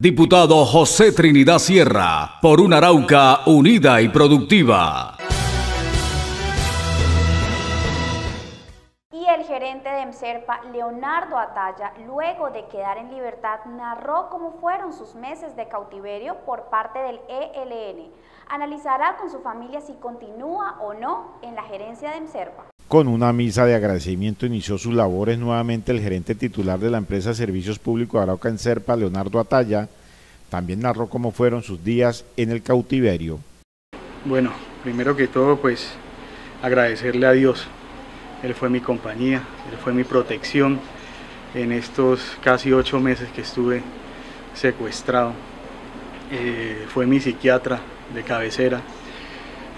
Diputado José Trinidad Sierra, por una Arauca unida y productiva. Y el gerente de EMSERPA, Leonardo Atalla, luego de quedar en libertad, narró cómo fueron sus meses de cautiverio por parte del ELN. Analizará con su familia si continúa o no en la gerencia de EMSERPA. Con una misa de agradecimiento inició sus labores nuevamente el gerente titular de la empresa Servicios Públicos Arauca en Serpa, Leonardo Atalla. También narró cómo fueron sus días en el cautiverio. Bueno, primero que todo pues agradecerle a Dios. Él fue mi compañía, Él fue mi protección en estos casi ocho meses que estuve secuestrado. Eh, fue mi psiquiatra de cabecera,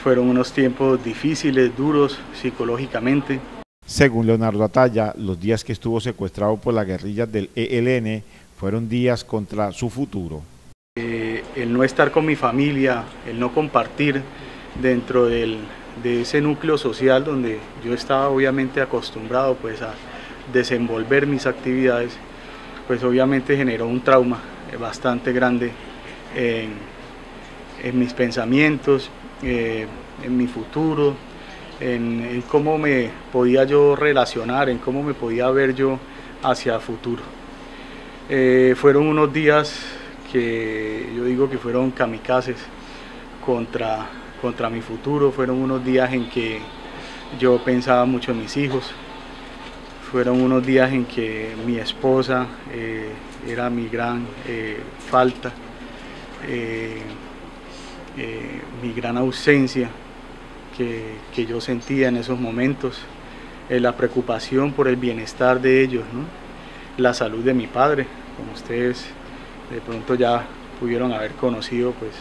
fueron unos tiempos difíciles, duros psicológicamente. Según Leonardo Atalla, los días que estuvo secuestrado por las guerrillas del ELN fueron días contra su futuro. Eh, el no estar con mi familia, el no compartir dentro del, de ese núcleo social donde yo estaba obviamente acostumbrado pues a desenvolver mis actividades, pues obviamente generó un trauma bastante grande en, en mis pensamientos eh, en mi futuro, en, cómo me podía yo relacionar, en cómo me podía ver yo hacia el futuro. Eh, fueron unos días que yo digo que fueron kamikazes contra, contra mi futuro, fueron unos días en que yo pensaba mucho en mis hijos, fueron unos días en que mi esposa eh, era mi gran falta. Eh, mi gran ausencia que, yo sentía en esos momentos, eh, la preocupación por el bienestar de ellos, la salud de mi padre, como ustedes de pronto ya pudieron haber conocido, pues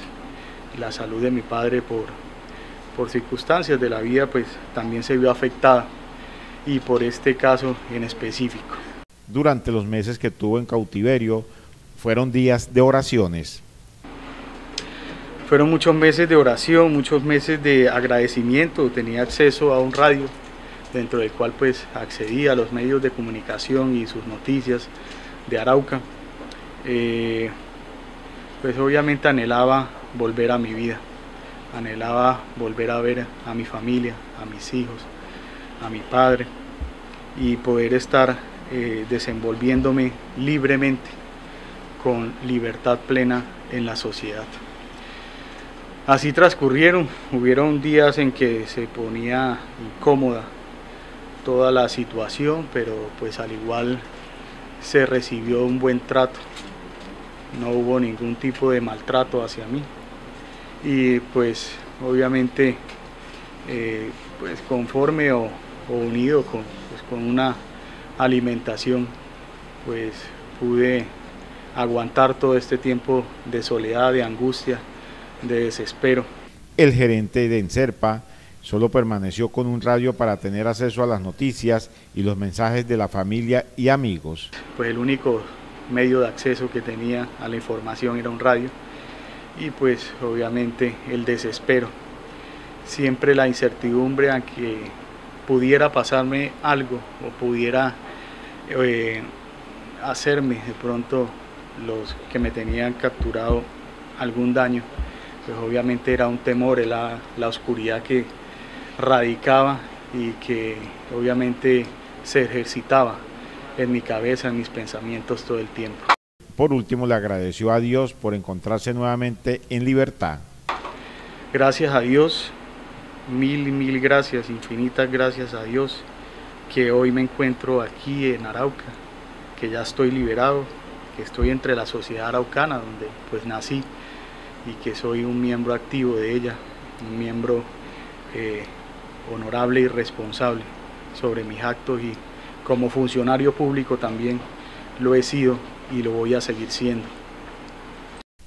la salud de mi padre por, por circunstancias de la vida, pues también se vio afectada y por este caso en específico. Durante los meses que tuvo en cautiverio, fueron días de oraciones, fueron muchos meses de oración, muchos meses de agradecimiento, tenía acceso a un radio dentro del cual pues accedía a los medios de comunicación y sus noticias de Arauca. Eh, pues obviamente anhelaba volver a mi vida, anhelaba volver a ver a mi familia, a mis hijos, a mi padre y poder estar eh, desenvolviéndome libremente con libertad plena en la sociedad. Así transcurrieron, hubieron días en que se ponía incómoda toda la situación, pero pues al igual se recibió un buen trato, no hubo ningún tipo de maltrato hacia mí. Y pues obviamente eh, pues conforme o, unido con, pues, con una alimentación pues pude aguantar todo este tiempo de soledad, de angustia, de desespero. El gerente de Enserpa solo permaneció con un radio para tener acceso a las noticias y los mensajes de la familia y amigos. Pues el único medio de acceso que tenía a la información era un radio y pues obviamente el desespero, siempre la incertidumbre a que pudiera pasarme algo o pudiera eh, hacerme de pronto los que me tenían capturado algún daño pues obviamente era un temor, la, la oscuridad que radicaba y que obviamente se ejercitaba en mi cabeza, en mis pensamientos todo el tiempo. Por último, le agradeció a Dios por encontrarse nuevamente en libertad. Gracias a Dios, mil y mil gracias, infinitas gracias a Dios, que hoy me encuentro aquí en Arauca, que ya estoy liberado, que estoy entre la sociedad araucana, donde pues nací y que soy un miembro activo de ella, un miembro eh, honorable y responsable sobre mis actos y como funcionario público también lo he sido y lo voy a seguir siendo.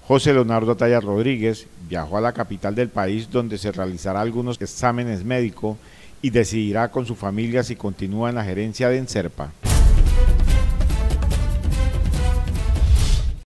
José Leonardo Talla Rodríguez viajó a la capital del país donde se realizará algunos exámenes médicos y decidirá con su familia si continúa en la gerencia de Enserpa.